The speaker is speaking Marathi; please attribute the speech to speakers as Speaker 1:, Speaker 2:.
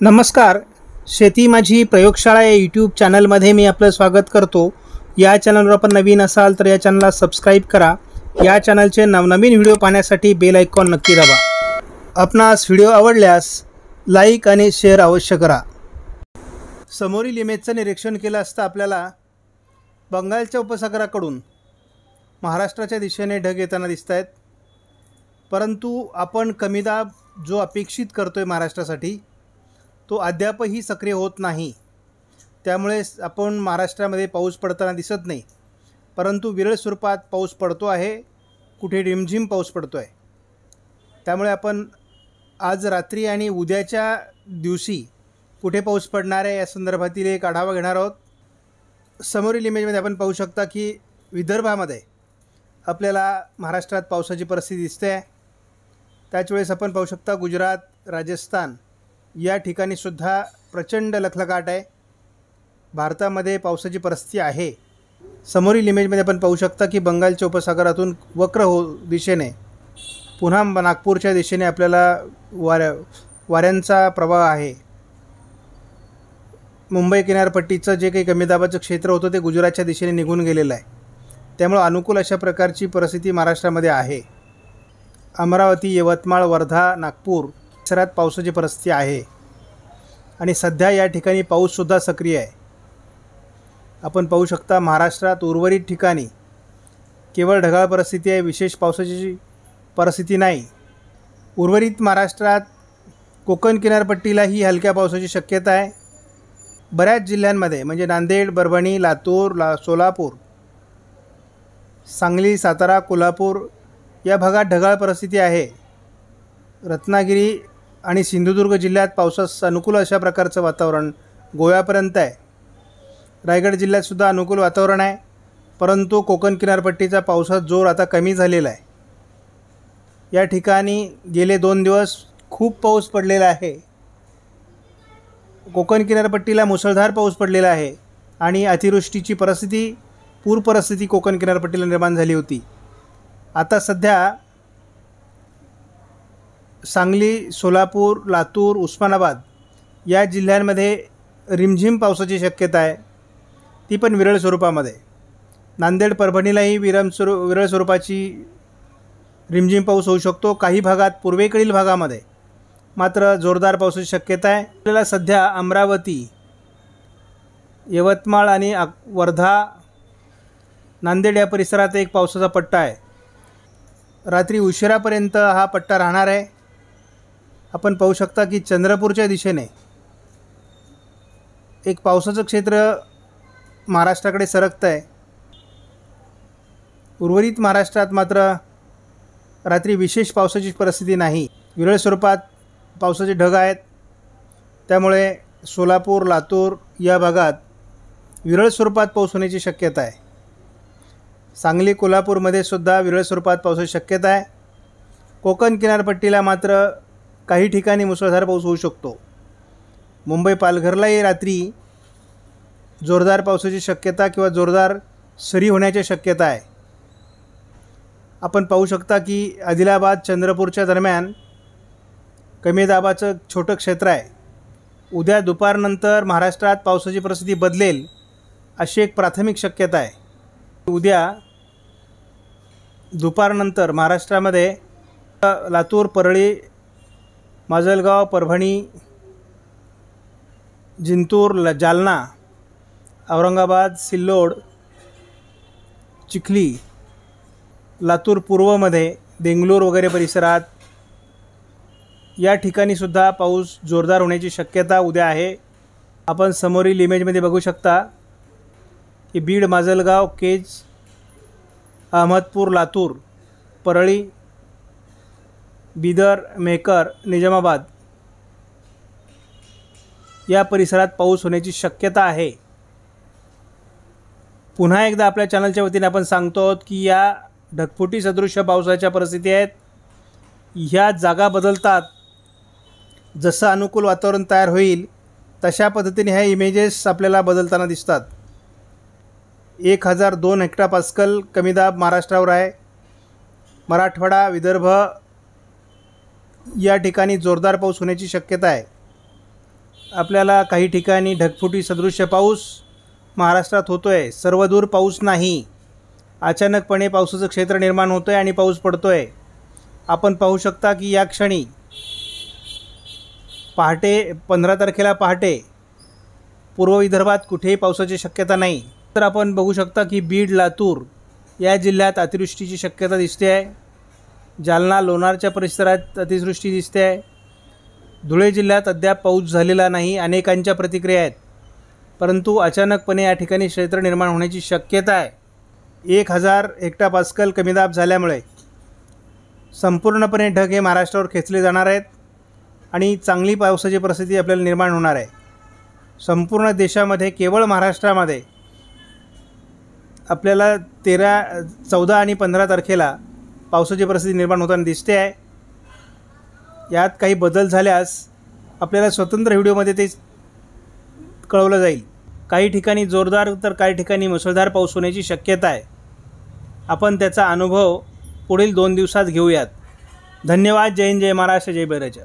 Speaker 1: नमस्कार. शेती माझी प्रयोगशाळा या यूट्यूब चॅनलमध्ये मी आपलं स्वागत करतो. या चॅनलवर आपण नवीन असाल तर या चॅनलला सबस्क्राईब करा. या चॅनलचे नवनवीन व्हिडिओ पाहण्यासाठी बेल आयकॉन नक्की दाबा. आपणास व्हिडिओ आवडल्यास लाईक आणि शेअर अवश्य करा. समोरील इमेजचं निरीक्षण केलं असता आपल्याला. बंगालच्या उपसागराकडून महाराष्ट्राच्या दिशेने ढग येताना दिसत आहेत परंतु आपण कमी दाब जो अपेक्षित करतो आहे महाराष्ट्रासाठी तो अद्यापही सक्रिय होत नाही. त्यामुळे आपण महाराष्ट्रामध्ये पाऊस पडताना दिसत नाही. परंतु विरळ स्वरूपात पाऊस पडतो आहे. कुठे रिमझिम पाऊस पडतो आहे. त्यामुळे आपण आज रात्री आणि उद्याच्या दिवशी कुठे पाऊस पडणार आहे या संदर्भातील एक आढावा घेणार आहोत. समोरील इमेजमध्ये आपण पाहू शकता की विदर्भामध्ये आपल्याला महाराष्ट्रात पावसाची परिस्थिती दिसते आहे. त्याच वेळेस आपण पाहू शकता गुजरात राजस्थान या ठिकाणी सुद्धा प्रचंड लखलकाट आहे. भारतामध्ये पावसाची परिस्थिती आहे. समोरील इमेजमध्ये आपण पाहू शकता की बंगालच्या उपसागरातून वक्र हो दिशेने पुन्हा नागपूरच्या दिशेने आपल्याला वाऱ्या वाऱ्यांचा प्रवाह आहे. मुंबई किनारपट्टीचं जे काही कमी दाबाचं क्षेत्र होतं ते गुजरातच्या दिशेने निघून गेलेलं आहे. त्यामुळं अनुकूल अशा प्रकारची परिस्थिती महाराष्ट्रामध्ये आहे. अमरावती यवतमाळ वर्धा नागपूर परिसरात पावसाची परिस्थिती आहे. आणि सध्या या ठिकाणी पाऊससुद्धा सक्रिय आहे. आपण पाहू शकता महाराष्ट्रात उर्वरित ठिकाणी केवळ ढगाळ परिस्थिती आहे विशेष पावसाची परिस्थिती नाही. उर्वरित महाराष्ट्रात कोकण किनारपट्टीलाही हलक्या पावसाची शक्यता आहे. बऱ्याच जिल्ह्यांमध्ये म्हणजे नांदेड परभणी लातूर ला सोलापूर सांगली सातारा कोल्हापूर या भागात ढगाळ परिस्थिती आहे. रत्नागिरी आणि सिंधुदुर्ग जिल्ह्यात पावसास अनुकूल अशा प्रकारचं वातावरण गोव्यापर्यंत आहे. रायगड जिल्ह्यातसुद्धा अनुकूल वातावरण आहे. परंतु कोकण किनारपट्टीचा पावसात जोर आता कमी झालेला आहे. या ठिकाणी गेले दोन दिवस खूप पाऊस पडलेला आहे. कोकण किनारपट्टीला मुसळधार पाऊस पडलेला आहे आणि अतिवृष्टीची परिस्थिती पूर परिस्थिती कोकण किनारपट्टीला निर्माण झाली होती. आता सध्या सांगली सोलापूर लातूर उस्मानाबाद या जिल्ह्यांमध्ये रिमझिम पावसाची शक्यता आहे. ती पण विरळ स्वरूपामध्ये. नांदेड परभणीलाही विरम स्वरू विरळ स्वरूपाची रिमझिम पाऊस होऊ शकतो. काही भागात पूर्वेकडील भागामध्ये मात्र जोरदार पावसाची शक्यता आहे. आपल्याला सध्या अमरावती यवतमाळ आणि अक वर्धा नांदेड या परिसरात एक पावसाचा पट्टा आहे. रात्री उशिरापर्यंत हा पट्टा राहणार आहे. आपण पाहू शकता की चंद्रपूरच्या दिशेने एक पावसाचं क्षेत्र महाराष्ट्राकडे सरकतं आहे उर्वरित महाराष्ट्रात मात्र रात्री विशेष पावसाची परिस्थिती नाही. विरळ स्वरूपात पावसाचे ढग आहेत. त्यामुळे सोलापूर लातूर या भागात विरळ स्वरूपात पाऊस होण्याची शक्यता आहे. सांगली कोल्हापूरमध्ये सुद्धा विरळ स्वरूपात पावसाची शक्यता आहे. कोकण किनारपट्टीला मात्र काही ठिकाणी मुसळधार पाऊस होऊ शकतो. मुंबई पालघरलाही रात्री जोरदार पावसाची शक्यता किंवा जोरदार सरी होण्याची शक्यता आहे. आपण पाहू शकता की आदिलाबाद चंद्रपूरच्या दरम्यान कमी दाबाचं छोटं क्षेत्र आहे. उद्या दुपारनंतर महाराष्ट्रात पावसाची परिस्थिती बदलेल अशी एक प्राथमिक शक्यता आहे. उद्या दुपारनंतर महाराष्ट्रामध्ये लातूर परळी माजलगाव परभणी जिंतूर ल जालना औरंगाबाद सिल्लोड चिखली लातूर पूर्वमध्ये देंगलूर वगैरे परिसरात या ठिकाणीसुद्धा पाऊस जोरदार होण्याची शक्यता उद्या आहे. आपण समोरील इमेजमध्ये बघू शकता की बीड माजलगाव केज अहमदपूर लातूर परळी बिदर मेकर निजामाबाद या परिसरात पाऊस होण्याची शक्यता आहे. पुन्हा एकदा आपल्या चॅनलच्या वतीने आपण सांगतो आहोत की या ढगफुटी सदृश्य पावसाच्या परिस्थिती आहेत. ह्या जागा बदलतात. जसं अनुकूल वातावरण तयार होईल तशा पद्धतीने ह्या इमेजेस आपल्याला बदलताना दिसतात. एक हजार दोन हेक्टा पास्कल कमी दाब महाराष्ट्रावर आहे. मराठवाडा विदर्भ या ठिकाणी जोरदार पाऊस होण्याची शक्यता आहे. आपल्याला काही ठिकाणी ढगफुटी सदृश्य पाऊस महाराष्ट्रात होतो आहे सर्वदूर पाऊस नाही. अचानकपणे पावसाचं क्षेत्र निर्माण होतं आहे आणि पाऊस पडतो आहे आपण पाहू शकता की या क्षणी पहाटे पंधरा तारखेला पहाटे पूर्व विदर्भात कुठेही पावसाची शक्यता नाही. तर आपण बघू शकता की बीड लातूर या जिल्ह्यात अतिवृष्टीची शक्यता दिसते आहे. जालना लोणारच्या परिसरात अतिवृष्टी दिसते. आहे धुळे जिल्ह्यात अद्याप पाऊस झालेला नाही अनेकांच्या प्रतिक्रिया आहेत. परंतु अचानकपणे या ठिकाणी क्षेत्र निर्माण होण्याची शक्यता आहे. एक हजार हेक्टा पास्कल कमी दाब झाल्यामुळे संपूर्णपणे ढग हे महाराष्ट्रावर खेचले जाणार आहेत आणि चांगली पावसाची परिस्थिती आपल्याला निर्माण होणार आहे. संपूर्ण देशामध्ये केवळ महाराष्ट्रामध्ये आपल्याला तेरा चौदा आणि पंधरा तारखेला पावसाची परिस्थिती निर्माण होताना दिसते आहे. यात काही बदल झाल्यास आपल्याला स्वतंत्र व्हिडिओमध्ये ते कळवलं जाईल. काही ठिकाणी जोरदार तर काही ठिकाणी मुसळधार पाऊस होण्याची शक्यता आहे. आपण त्याचा अनुभव पुढील दोन दिवसात घेऊयात. धन्यवाद. जय हिंद जय महाराष्ट्र जय बैराजा